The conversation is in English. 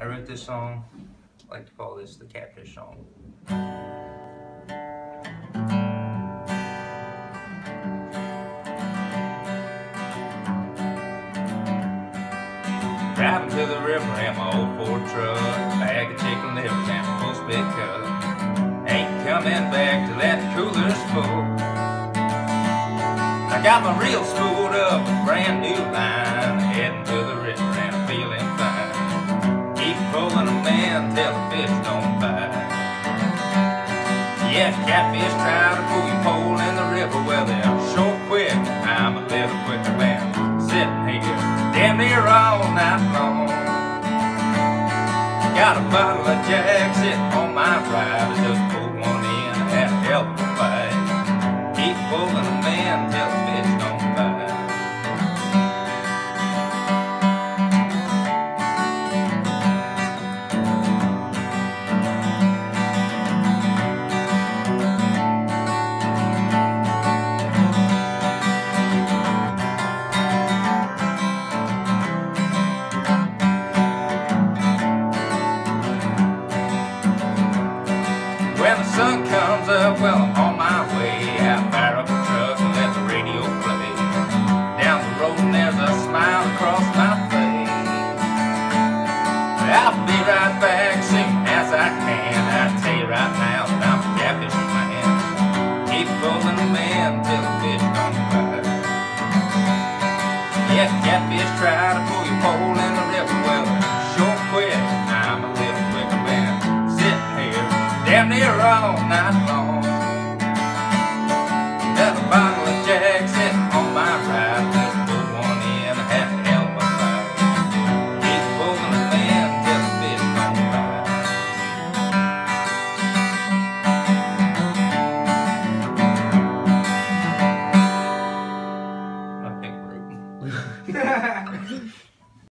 I wrote this song. I like to call this the catfish song. Driving to the river in my old Ford truck, bag of chicken livers and a full spit cup. Ain't coming back till that cooler's full. I got my reel spooled up with brand new line, heading to the river and feeling Yeah, catfish try to pull your pole in the river, well they're sure quick. I'm a little quicker man, sitting here damn near all night long. Got a bottle of Jack sitting on my ride, just sun comes up, well, I'm on my way. I fire up the truck and let the radio play. Down the road, and there's a smile across my face. I'll be right back, soon as I can. I tell you right now that I'm a catfish man. Keep pulling them in till the fish don't bite. Yeah, catfish try to pull your pole damn near all night long. Got a bottle of Jack sitting on my. Just put one in, I had a. Keep pulling them in till the fish bite. I think we're.